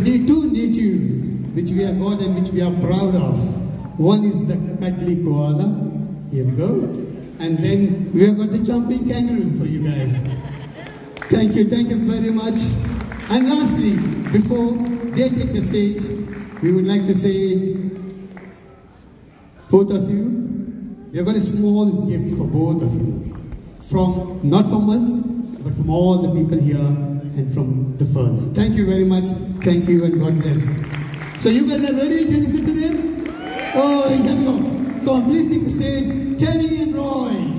the two natives which we have got and which we are proud of. One is the cuddly koala. Here we go. And then we have got the jumping kangaroo for you guys. Thank you, thank you very much. And lastly, before they take the stage, we would like to say, both of you, we have got a small gift for both of you. From, not from us, but from all the people here and from the ferns. Thank you very much. Thank you and God bless. So you guys are ready? to listen to them? Oh, here we go. Come please take the stage. Tammy and Roy.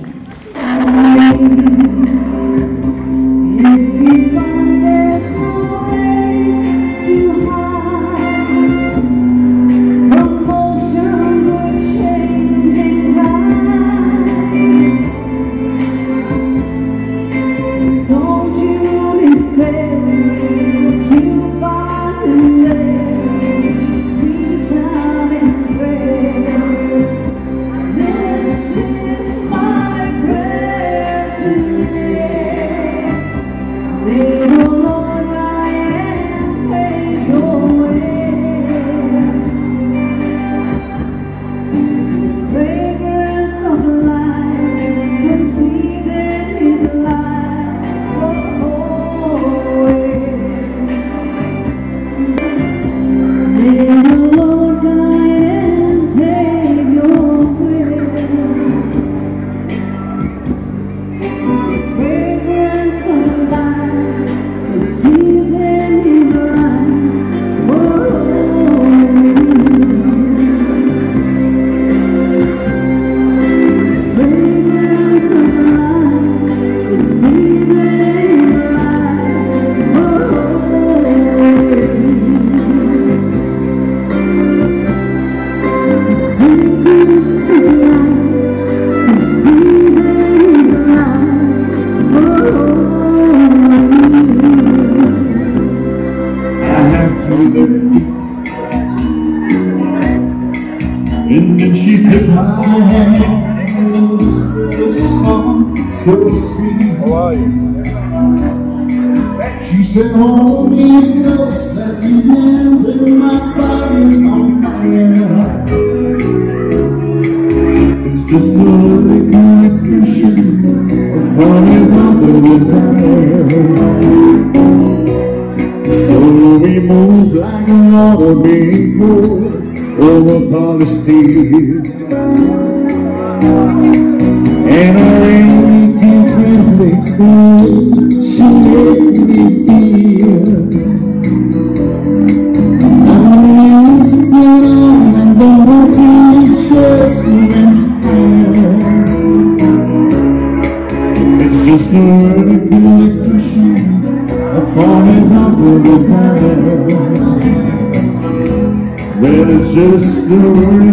And then she took my hand and whispered a song so sweet. How are you? She said, hold these close as your hands and my body's on fire. It's just a lyrical expression of horizontal desire. So we move like water being poured over polished steel. And our rain can translate the Well, it's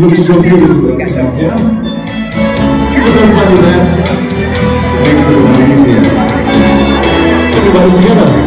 looks so beautiful yeah? See the best part of that? Makes it a lot easier. Everybody together.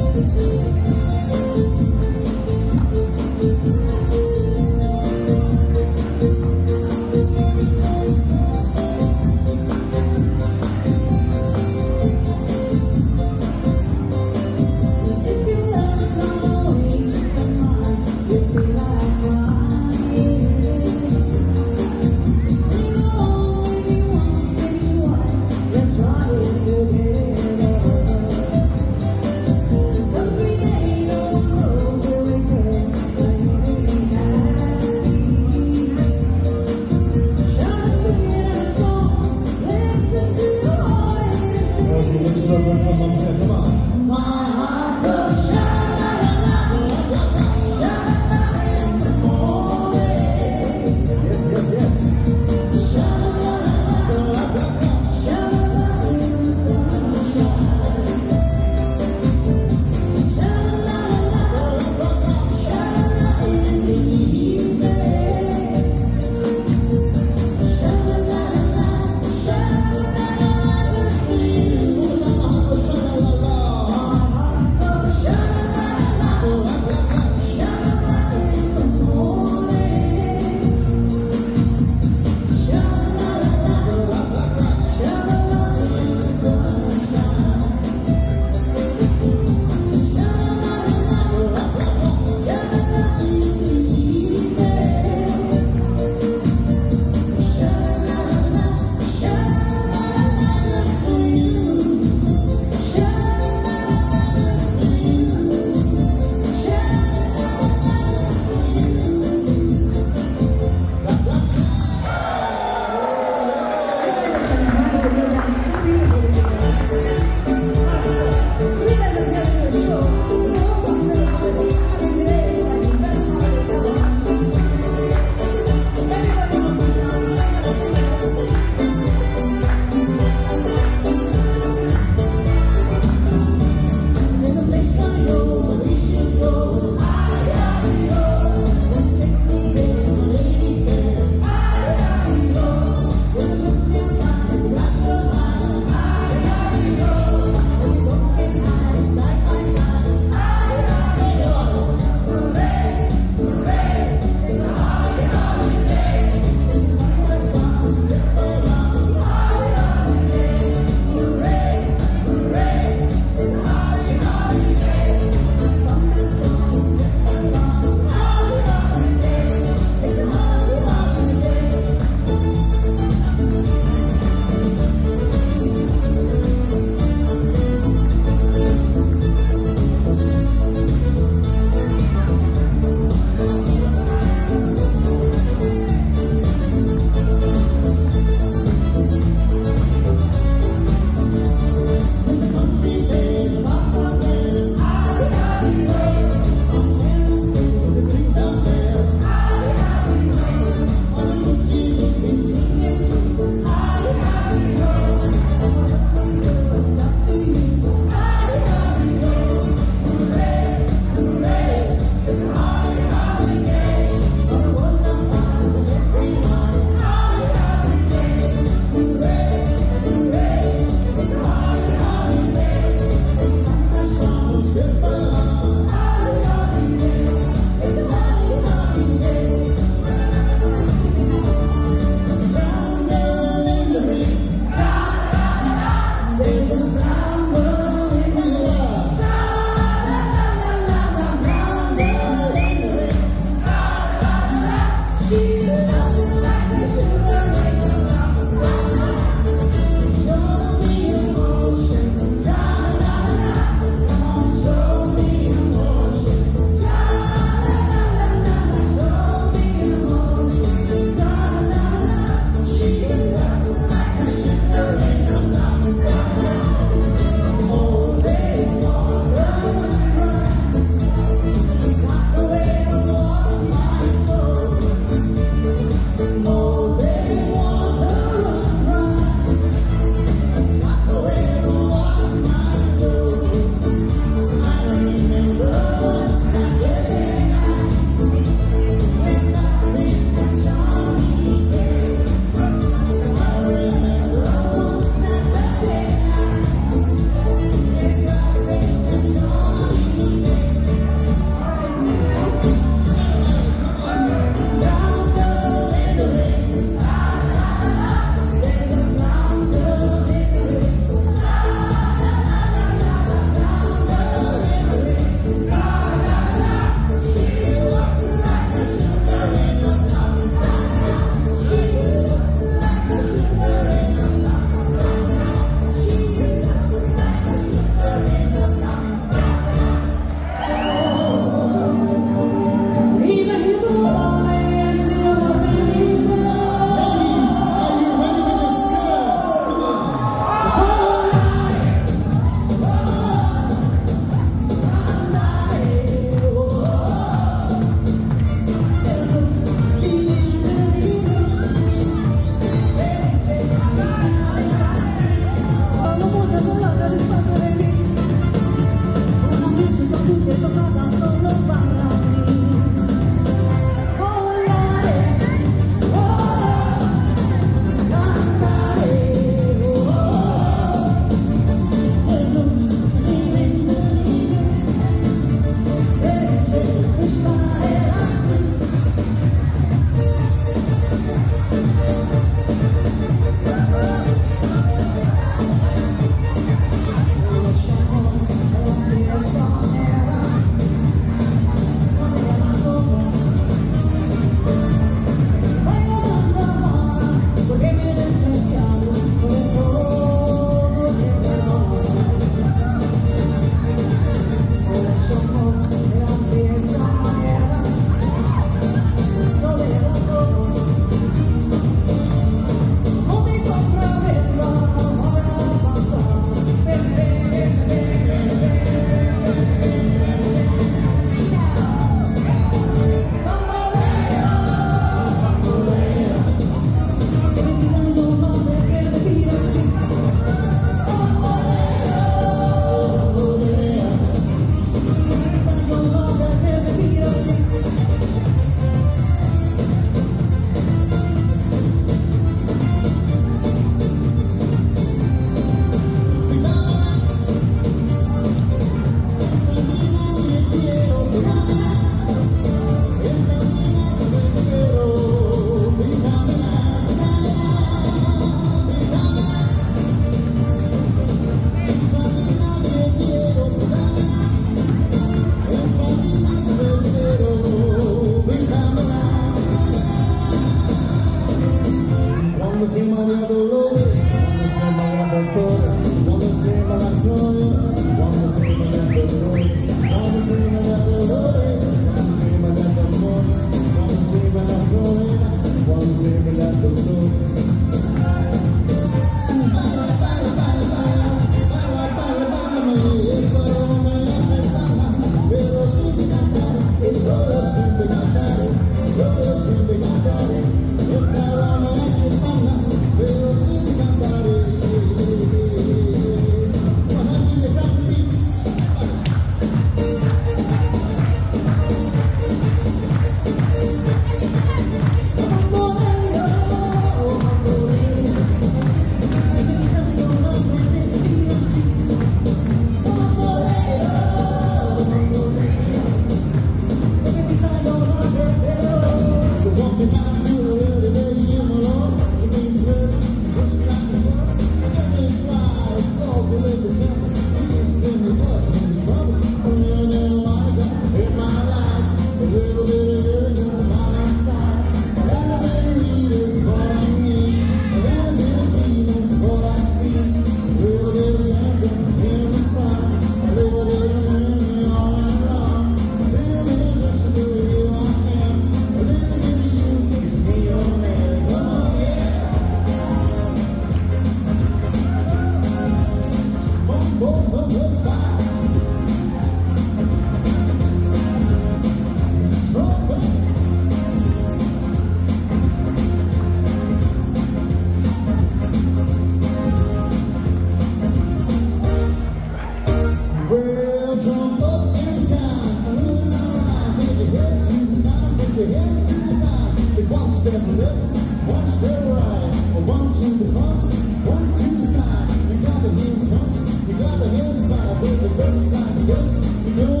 Best like this. You know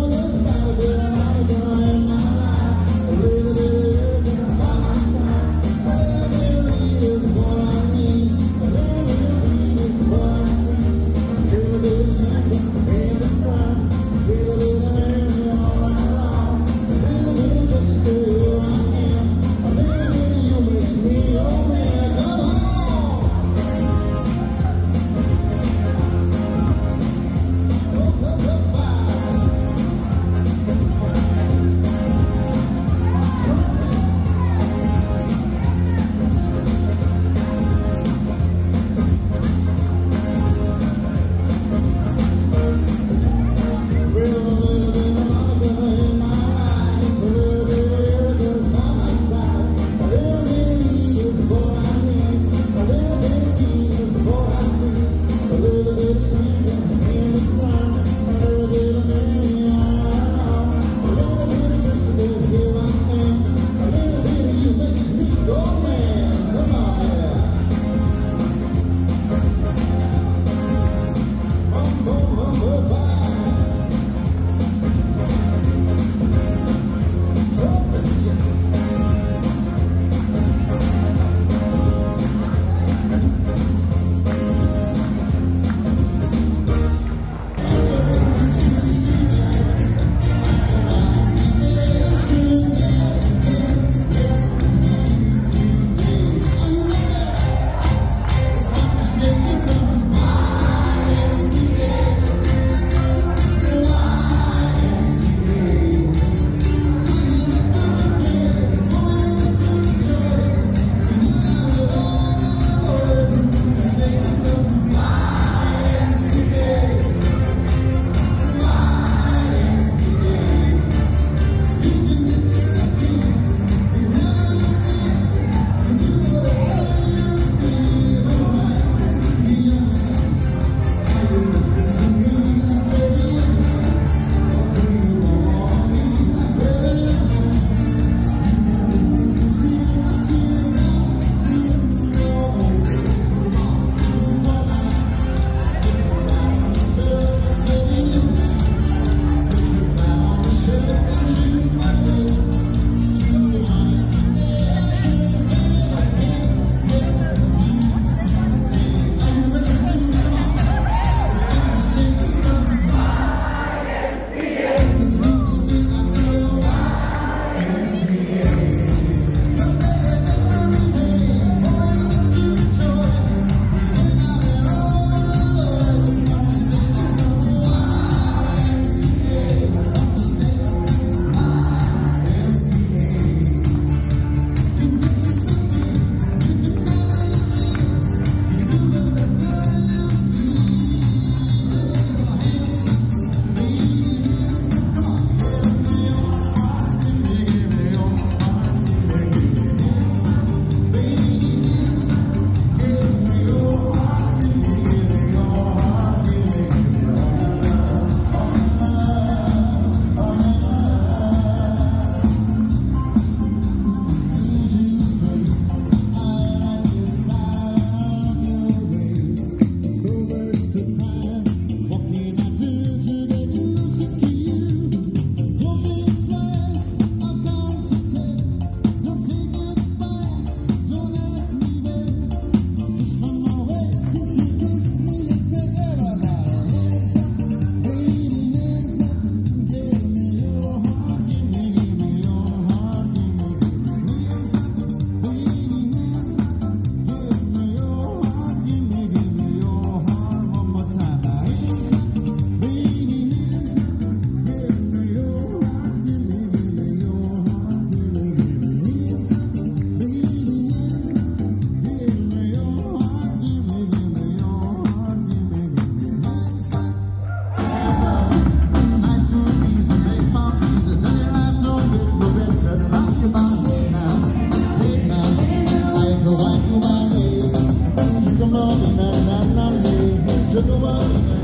Oh.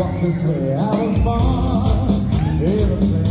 But this way I was born.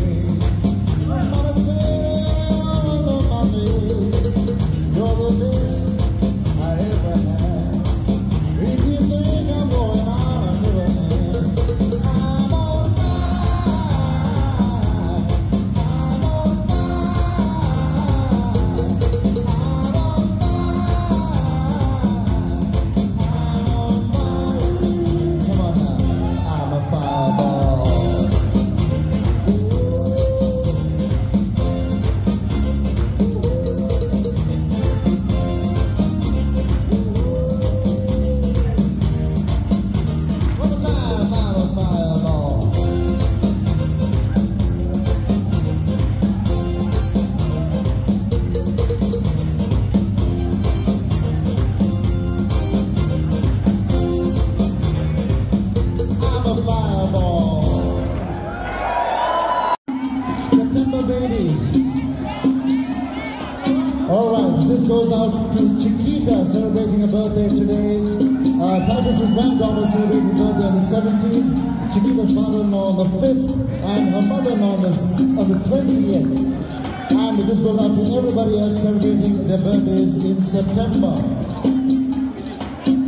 celebrating their birthdays in September.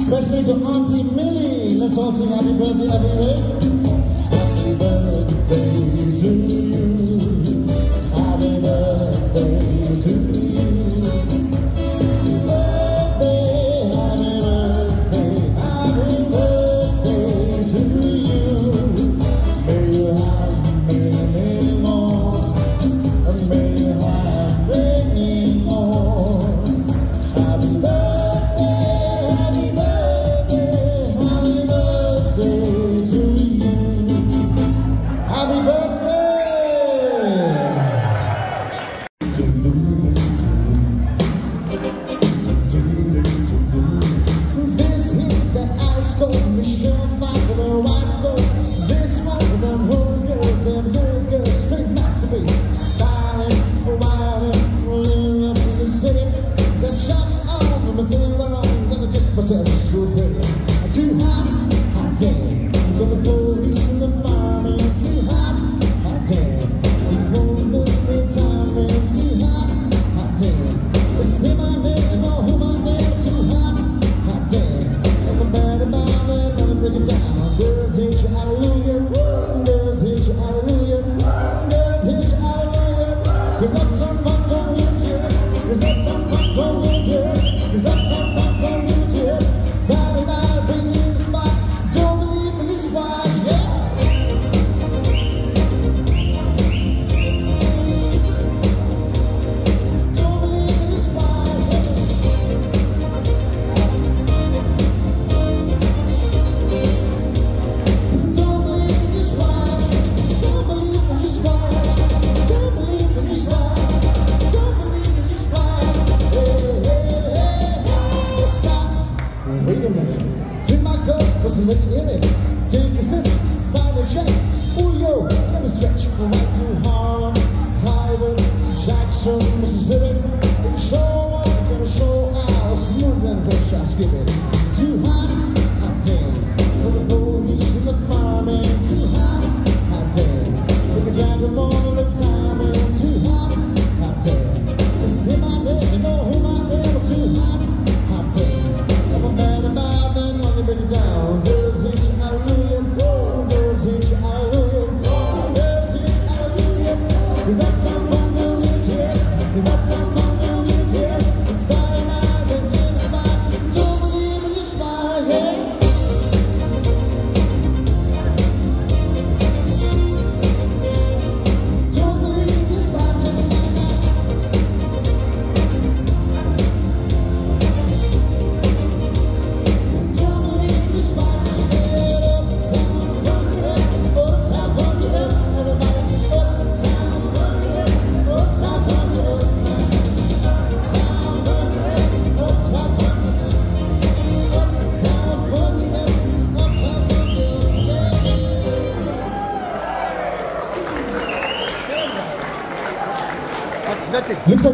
Especially to Auntie Millie. Let's all sing happy birthday, happy birthday. Happy birthday to you.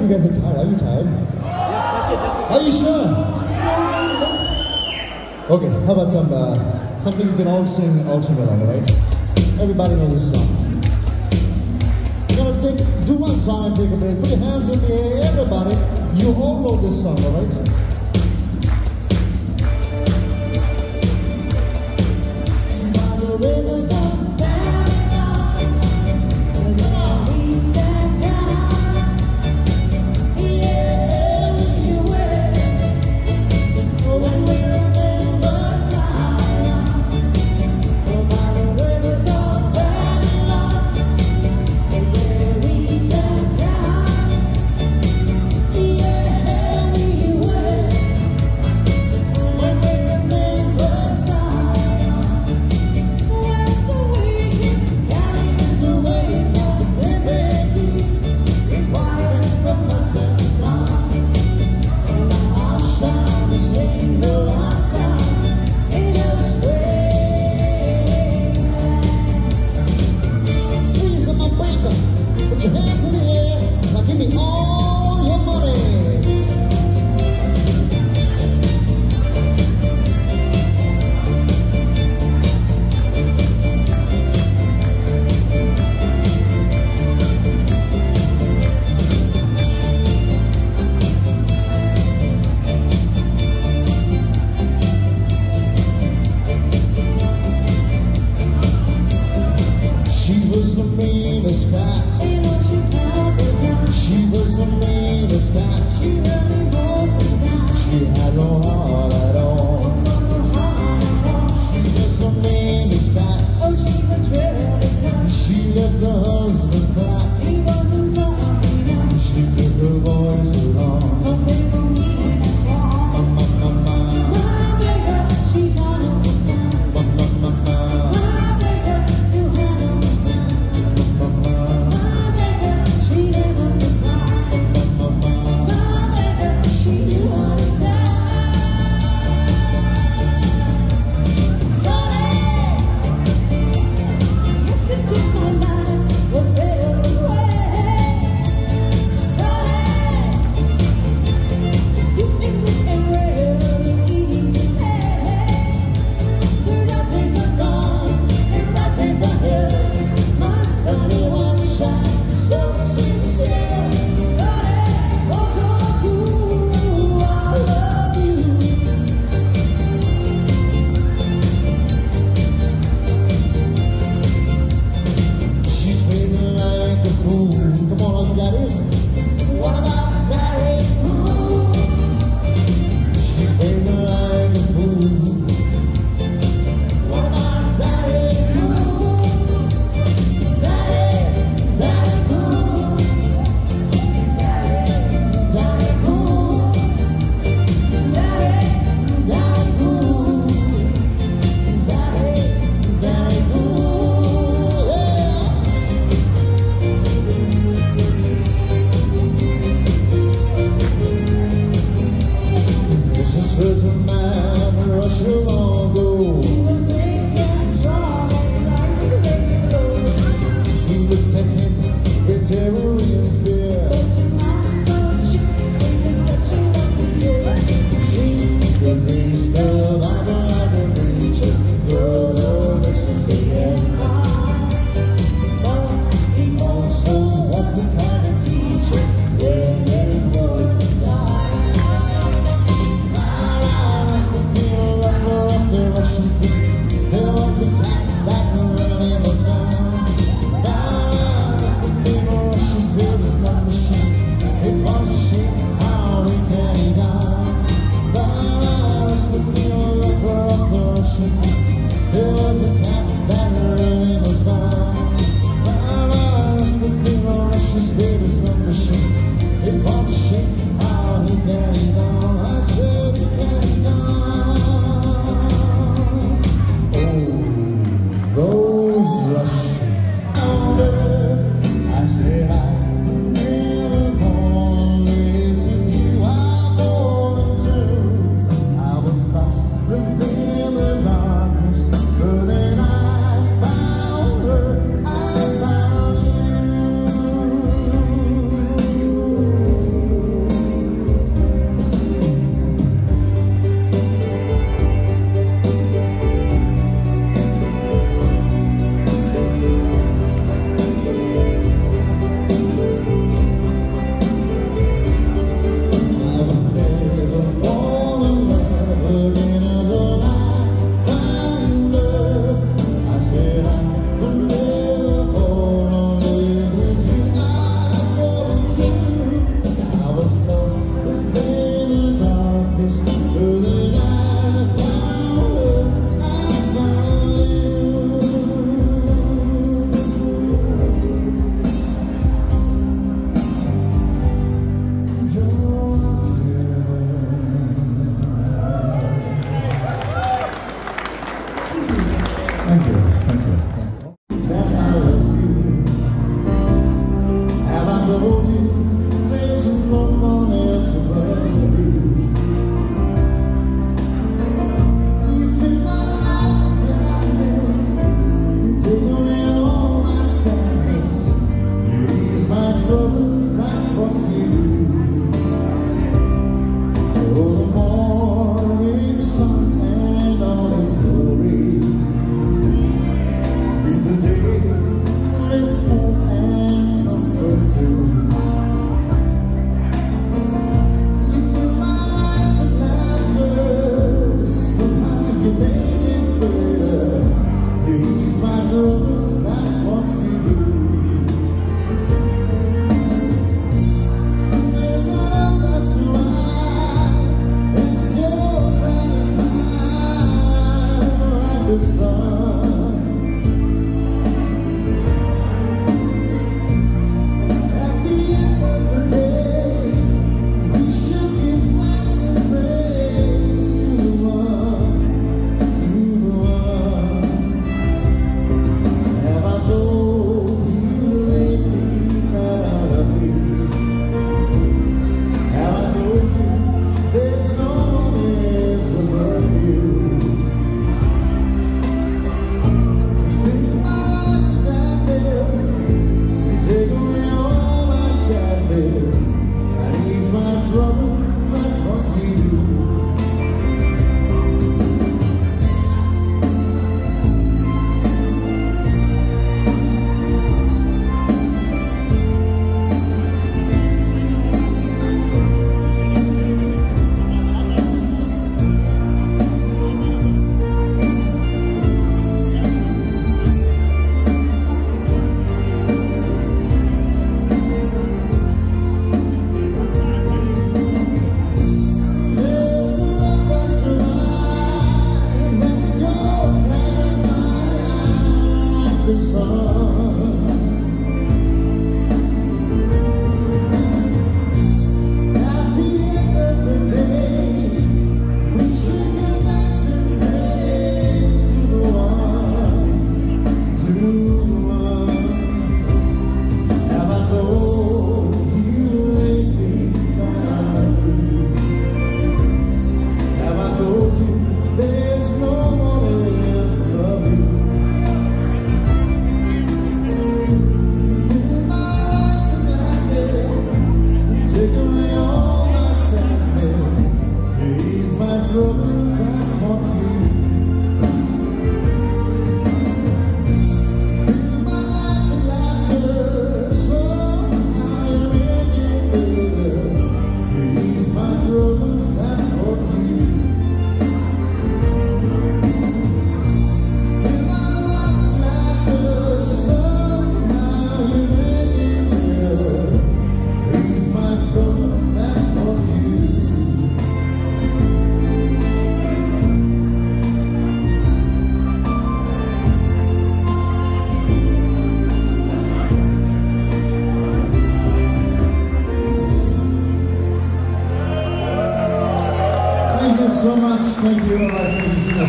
you guys are tired. Are you tired? Are you sure? Okay, how about some uh, something we can all sing all together, alright? Everybody knows this song. We're gonna take, do one song and take a break. Put your hands in the air, everybody. You all know this song, alright? By the riverside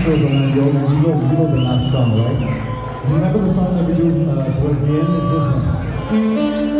you see that shows on you know, you know, you know the last song, right? You remember the song that we do uh, towards the end? It's this one.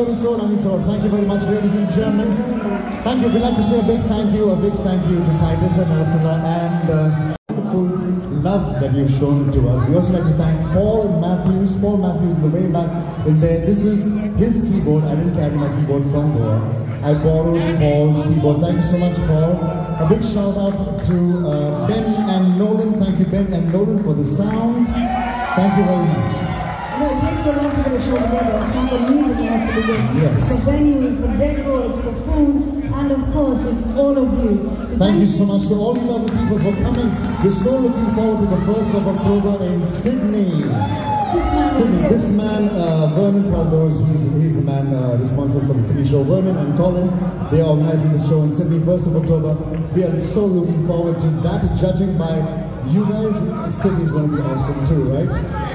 Thank you very much, ladies and gentlemen. Thank you. We'd like to say a big thank you, a big thank you to Titus and Ursula and uh, wonderful love that you've shown to us. We also like to thank Paul Matthews. Paul Matthews in the way back in there. This is his keyboard. I didn't carry my keyboard from Goa. I borrowed Paul's keyboard. Thank you so much, Paul. A big shout out to uh, Ben and Nolan. Thank you, Ben and Nolan, for the sound. Thank you very much. No, it takes so long to get a show together. It's not the music that has to be good. Yes. The venue, the decor, it's the food, and of course, it's all of you. So Thank you so much to all you lovely people for coming. We're so looking forward to the 1st of October in Sydney. This man Sydney. This man, uh, Vernon Cardos, he's, he's the man uh, responsible for the Sydney show. Vernon and Colin, they are organizing the show in Sydney, 1st of October. We are so looking forward to that. Judging by you guys, Sydney's going to be awesome too, right?